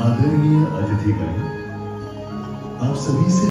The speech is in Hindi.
आदरणीय अतिथि गण आप सभी से